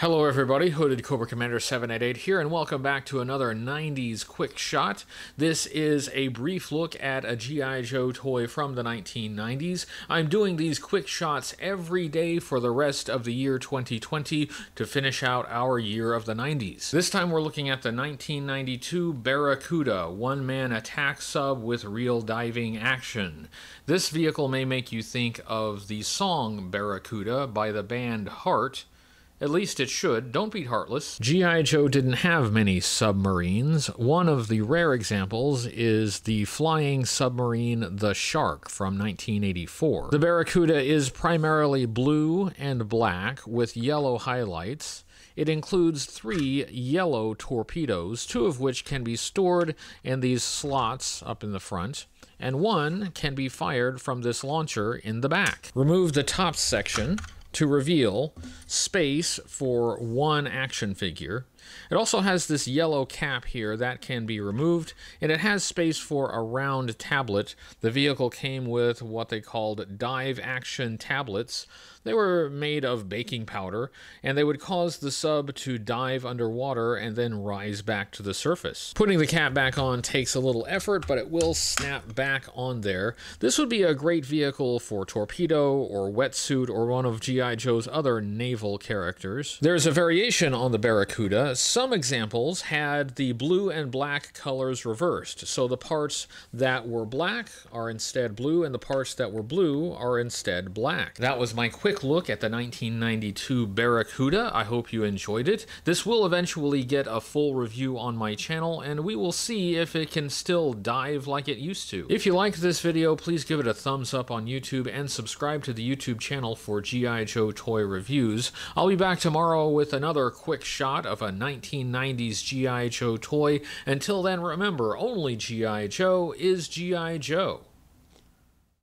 Hello everybody, Hooded Cobra Commander 788 here, and welcome back to another 90s quick shot. This is a brief look at a G.I. Joe toy from the 1990s. I'm doing these quick shots every day for the rest of the year 2020 to finish out our year of the 90s. This time we're looking at the 1992 Barracuda, one-man attack sub with real diving action. This vehicle may make you think of the song Barracuda by the band Heart, at least it should. Don't be heartless. G.I. Joe didn't have many submarines. One of the rare examples is the flying submarine The SHARC from 1984. The Barracuda is primarily blue and black with yellow highlights. It includes three yellow torpedoes, two of which can be stored in these slots up in the front, and one can be fired from this launcher in the back. Remove the top section to reveal space for one action figure. It also has this yellow cap here that can be removed, and it has space for a round tablet. The vehicle came with what they called dive action tablets. They were made of baking powder, and they would cause the sub to dive underwater and then rise back to the surface. Putting the cap back on takes a little effort, but it will snap back on there. This would be a great vehicle for Torpedo or Wetsuit or one of G.I. Joe's other naval characters. There's a variation on the Barracuda. Some examples had the blue and black colors reversed, so the parts that were black are instead blue, and the parts that were blue are instead black. That was my quick quick look at the 1992 Barracuda. I hope you enjoyed it. This will eventually get a full review on my channel, and we will see if it can still dive like it used to. If you liked this video, please give it a thumbs up on YouTube and subscribe to the YouTube channel for G.I. Joe toy reviews. I'll be back tomorrow with another quick shot of a 1990s G.I. Joe toy. Until then, remember, only G.I. Joe is G.I. Joe.